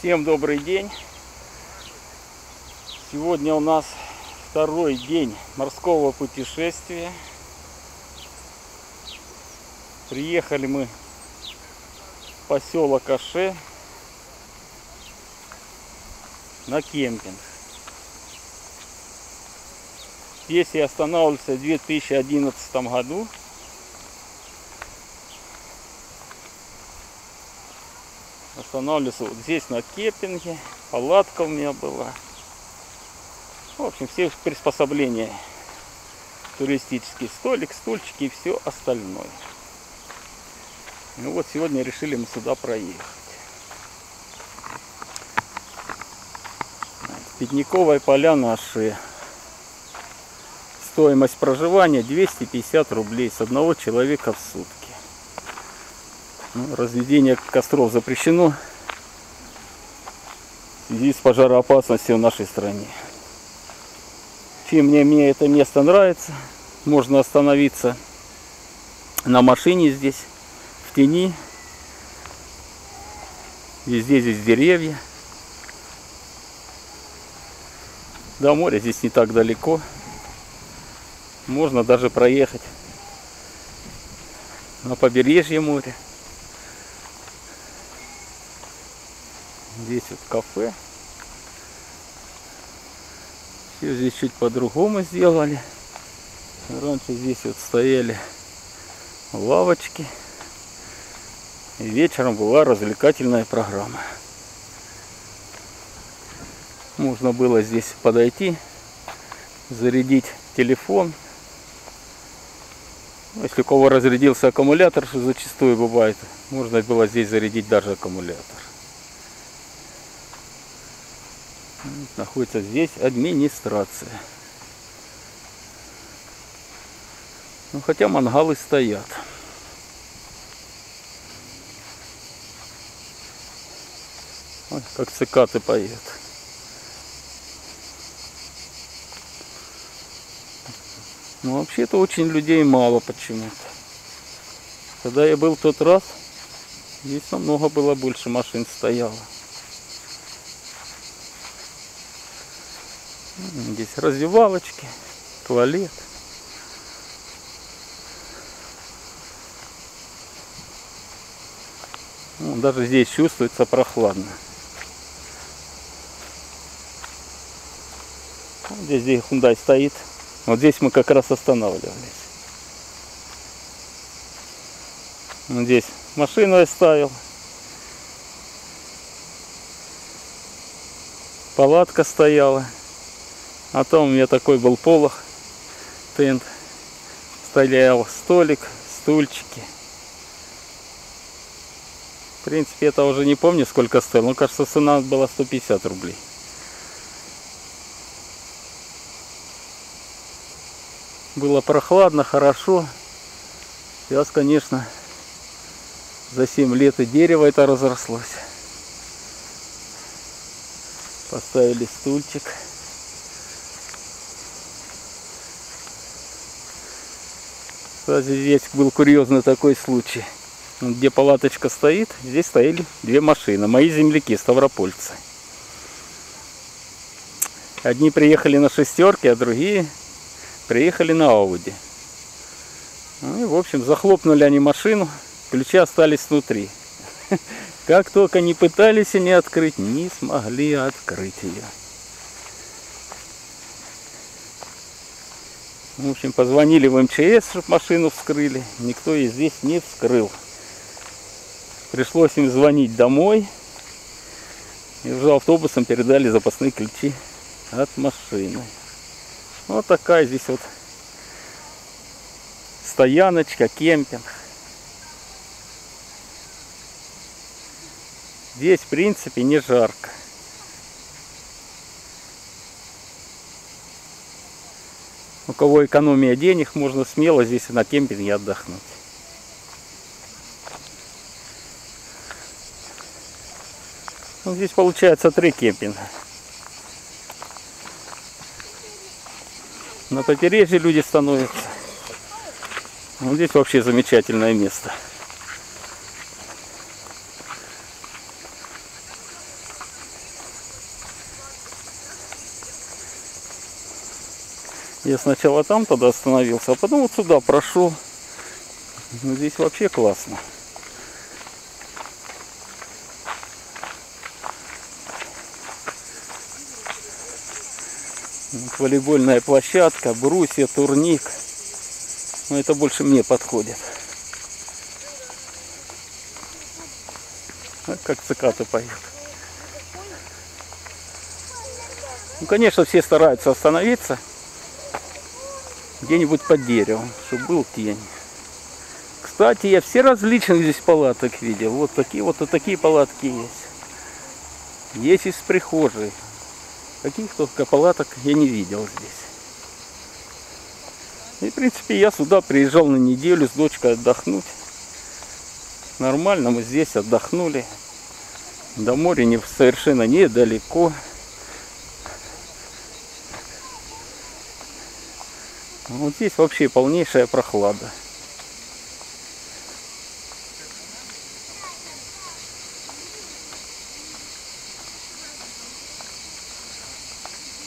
Всем добрый день. Сегодня у нас второй день морского путешествия. Приехали мы в поселок Аше на кемпинг. Здесь я останавливался в 2011 году. Останавливался вот здесь на кемпинге. Палатка у меня была. В общем, все приспособления. Туристический столик, стульчики и все остальное. Ну вот сегодня решили мы сюда проехать. Пятниковая поляна Аши. Стоимость проживания 250 рублей с одного человека в сутки. Ну, разведение костров запрещено в связи с пожароопасностью в нашей стране. Чем мне, мне это место нравится, можно остановиться на машине здесь, в тени. Везде здесь деревья. До моря здесь не так далеко. Можно даже проехать на побережье моря. Здесь вот кафе. Все здесь чуть по-другому сделали. Раньше здесь вот стояли лавочки. И вечером была развлекательная программа. Можно было здесь подойти, зарядить телефон. Если у кого разрядился аккумулятор, что зачастую бывает, можно было здесь зарядить даже аккумулятор. Находится здесь администрация. Ну, хотя мангалы стоят. Вот как цикаты поют. Ну, вообще-то очень людей мало почему-то. Когда я был в тот раз, здесь намного было больше машин стояло. Здесь раздевалочки, туалет. Ну, даже здесь чувствуется прохладно. Здесь, здесь Hyundai стоит. Вот здесь мы как раз останавливались. Вот здесь машину я ставил. Палатка стояла. А там у меня такой был полох, тент. Стоял столик, стульчики. В принципе, это уже не помню, сколько стоил. Но, кажется, цена была 150 рублей. Было прохладно, хорошо. Сейчас, конечно, за 7 лет и дерево это разрослось. Поставили стульчик. Здесь был курьезный такой случай. Где палаточка стоит, здесь стояли две машины. Мои земляки, ставропольцы. Одни приехали на шестерке, а другие приехали на Ауди. Ну и, в общем, захлопнули они машину, ключи остались внутри. Как только не пытались они открыть, не смогли открыть ее. В общем, позвонили в МЧС, чтобы машину вскрыли. Никто и здесь не вскрыл. Пришлось им звонить домой. И уже автобусом передали запасные ключи от машины. Вот такая здесь вот стояночка, кемпинг. Здесь, в принципе, не жарко. У кого экономия денег, можно смело здесь на кемпинге отдохнуть. Ну, здесь получается три кемпинга. На побережье люди становятся. Вот здесь вообще замечательное место. Я сначала там тогда остановился, а потом вот сюда прошел. Ну, здесь вообще классно. Вот волейбольная площадка, брусья, турник. Но это больше мне подходит. А как цикаты поют. Ну, конечно, все стараются остановиться где-нибудь под деревом, чтобы был тень. Кстати, я все различных здесь палаток видел. Вот такие вот, вот такие палатки есть. Есть из прихожей. Каких только палаток я не видел здесь. И, в принципе, я сюда приезжал на неделю с дочкой отдохнуть. Нормально мы здесь отдохнули. До моря не, совершенно недалеко. Вот здесь вообще полнейшая прохлада.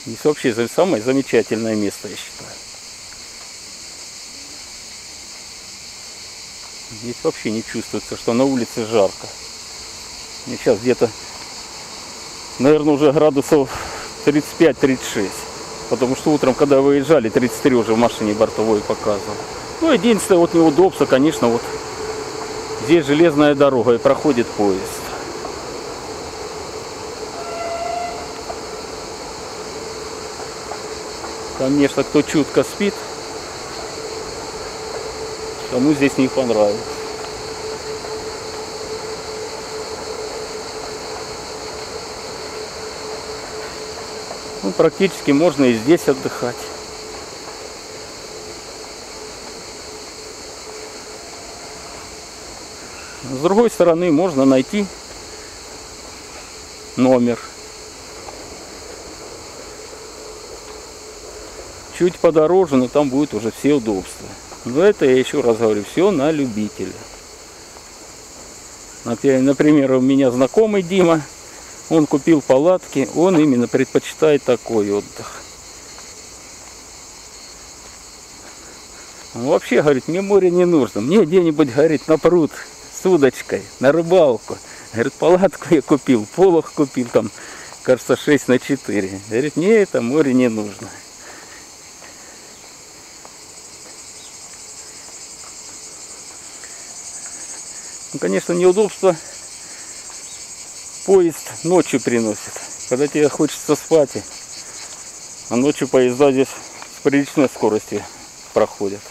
Здесь вообще самое замечательное место, я считаю. Здесь вообще не чувствуется, что на улице жарко. Мне сейчас где-то, наверное, уже градусов 35-36. Потому что утром, когда выезжали, 33 уже в машине бортовой показывал. Ну, единственное вот неудобство, конечно, вот здесь железная дорога и проходит поезд. Конечно, кто чутко спит, тому здесь не понравится. Ну, практически можно и здесь отдыхать. С другой стороны можно найти номер. Чуть подороже, но там будет уже все удобства. Но это, я еще раз говорю, все на любителя. Например, у меня знакомый Дима, он купил палатки, он именно предпочитает такой отдых. Вообще говорит, мне море не нужно, мне где-нибудь, говорит, на пруд с удочкой, на рыбалку. Говорит, палатку я купил, полох купил там, кажется, 6 на 4. Говорит, мне это море не нужно. Ну, конечно, неудобство поезд ночью приносит, когда тебе хочется спать. А ночью поезда здесь с приличной скоростью проходят.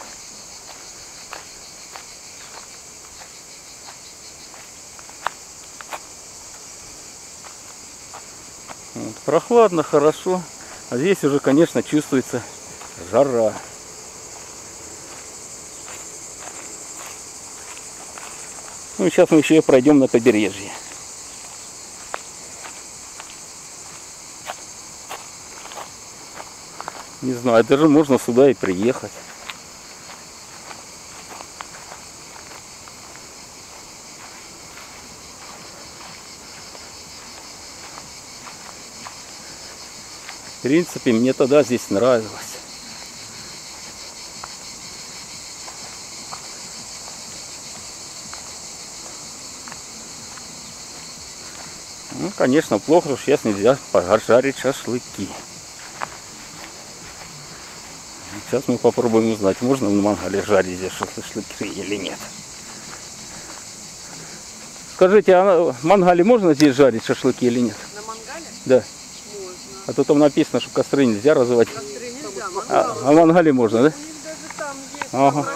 Вот, прохладно, хорошо. А здесь уже, конечно, чувствуется жара. Ну, сейчас мы еще пройдем на побережье. Не знаю, даже можно сюда и приехать. В принципе, мне тогда здесь нравилось. Ну, конечно, плохо, что сейчас нельзя пожарить шашлыки. Сейчас мы попробуем узнать, можно на мангале жарить здесь шашлыки или нет. Скажите, а на мангале можно здесь жарить шашлыки или нет? На мангале? Да. Можно. А то там написано, что костры нельзя разводить. Костры нельзя, А, мангал. а в мангале можно, да? Ага.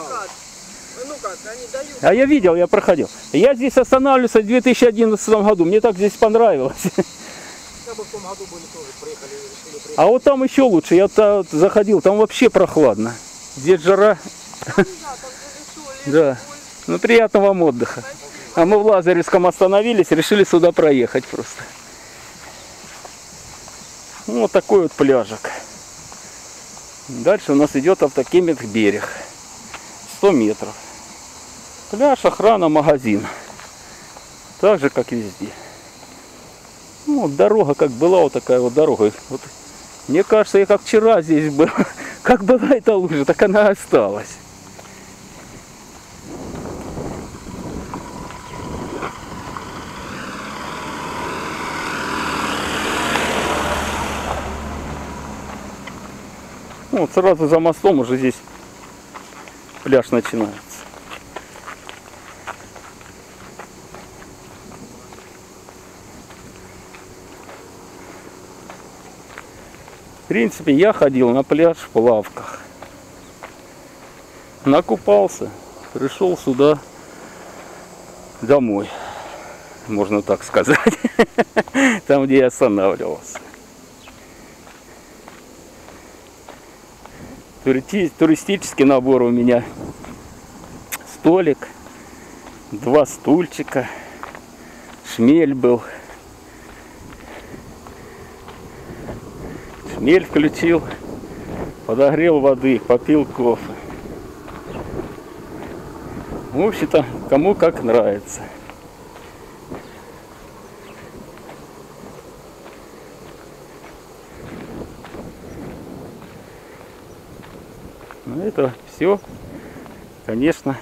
Ну как, они дают. А я видел, я проходил. Я здесь останавливался в 2011 году. Мне так здесь понравилось. Я бы в том году были тоже приехали, решили приехать. А вот там еще лучше. Я та- заходил, там вообще прохладно. Здесь жара. Да, Ну, приятного вам отдыха. А мы в Лазаревском остановились, решили сюда проехать просто. Ну, вот такой вот пляжик. Дальше у нас идет автокемик берег. 100 метров. Пляж, охрана, магазин. Так же, как и везде. Ну, вот дорога как была, вот такая вот дорога. Вот, мне кажется, я как вчера здесь был, Как была эта лужа, так она осталась. Ну, Вот сразу за мостом уже здесь пляж начинается. В принципе, я ходил на пляж в плавках. Накупался, пришел сюда домой, можно так сказать, там, где я останавливался. Туристический набор у меня столик, два стульчика, шмель был. Шмель включил, подогрел воды, попил кофе. В общем-то, кому как нравится. Но это все, конечно,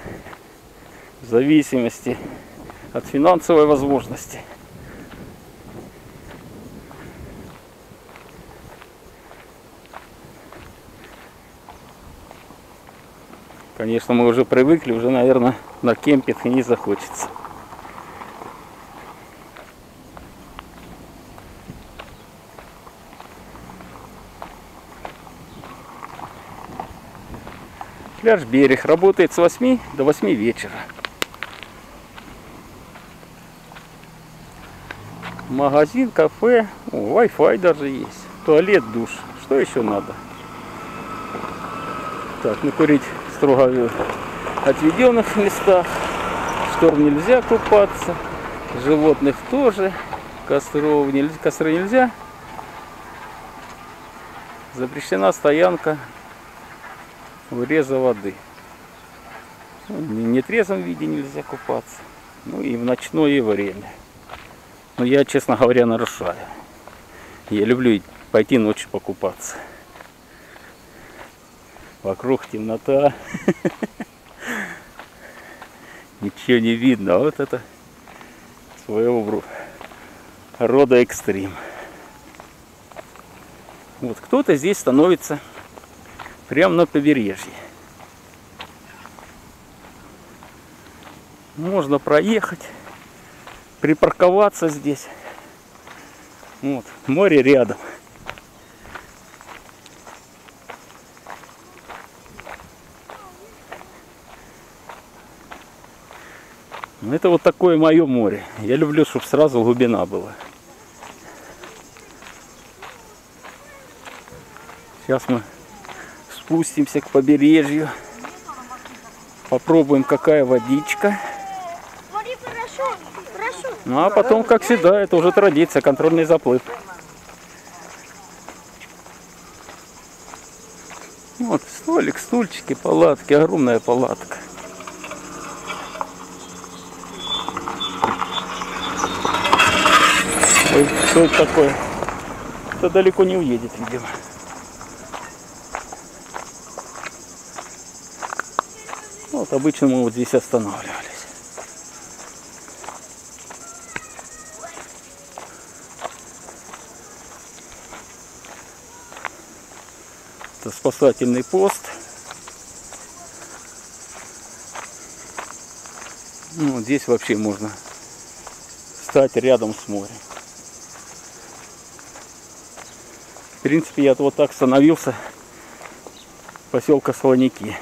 в зависимости от финансовой возможности. Конечно, мы уже привыкли, уже, наверное, на кемпинг не захочется. Пляж Берег работает с 8 до 8 вечера. Магазин, кафе, Wi-Fi даже есть. Туалет, душ. Что еще надо? Так, ну курить строго отведенных местах. В шторм нельзя купаться. Животных тоже. Костров нельзя, костры нельзя. Запрещена стоянка выреза воды. В нетрезвом виде нельзя купаться. Ну и в ночное время. Но я, честно говоря, нарушаю. Я люблю пойти ночью покупаться. Вокруг темнота. Ничего не видно. Вот это своего рода экстрим. Вот кто-то здесь становится прямо на побережье. Можно проехать, припарковаться здесь. Вот, море рядом. Ну, Это вот такое мое море. Я люблю, чтобы сразу глубина была. Сейчас мы спустимся к побережью. Попробуем, какая водичка. Ну а потом, как всегда, это уже традиция, контрольный заплыв. Вот столик, стульчики, палатки, огромная палатка. Ой, что это такое? Это далеко не уедет, видимо. Вот обычно мы вот здесь останавливались. Это спасательный пост. Ну, вот здесь вообще можно стать рядом с морем. В принципе, я вот так становился поселка Солоники.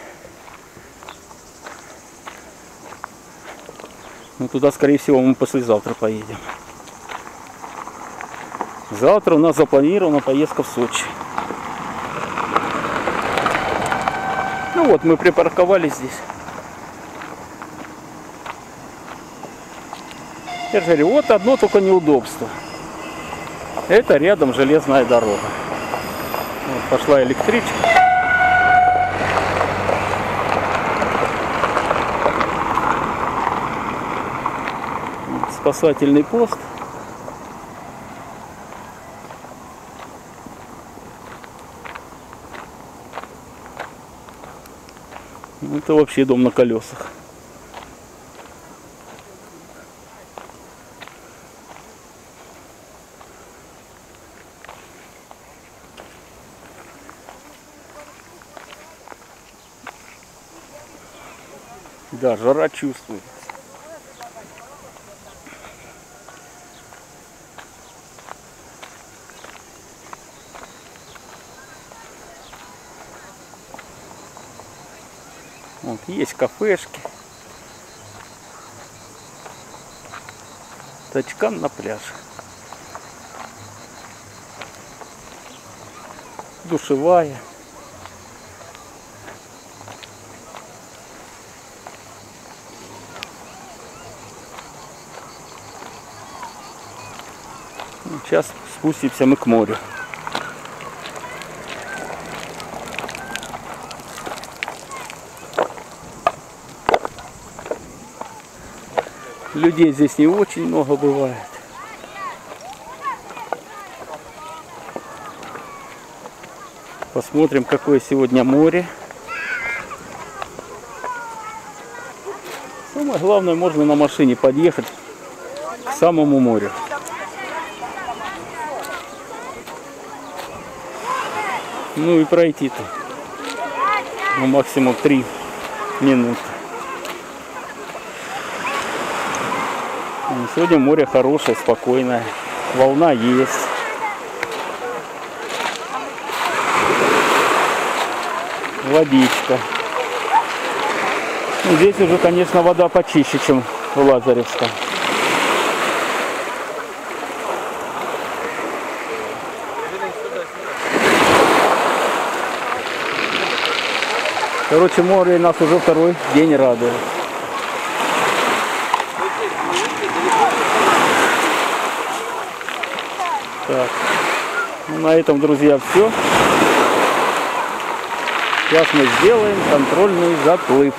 Ну, туда, скорее всего, мы послезавтра поедем. Завтра у нас запланирована поездка в Сочи. Ну вот, мы припарковались здесь. Я же говорю, вот одно только неудобство. Это рядом железная дорога. Вот пошла электричка. Спасательный пост. Это вообще дом на колесах. Да, жара чувствуется. Вот, есть кафешки. Тачкан на пляж. Душевая. Сейчас спустимся мы к морю. Людей здесь не очень много бывает. Посмотрим, какое сегодня море. Самое главное, можно на машине подъехать к самому морю. Ну и пройти то. Ну, максимум 3 минуты. Ну, Сегодня море хорошее, спокойное. Волна есть. Водичка. Ну, здесь уже, конечно, вода почище, чем в Лазаревском. Короче, море нас уже второй день радует. Так. Ну, на этом, друзья, все. Сейчас мы сделаем контрольный заплыв.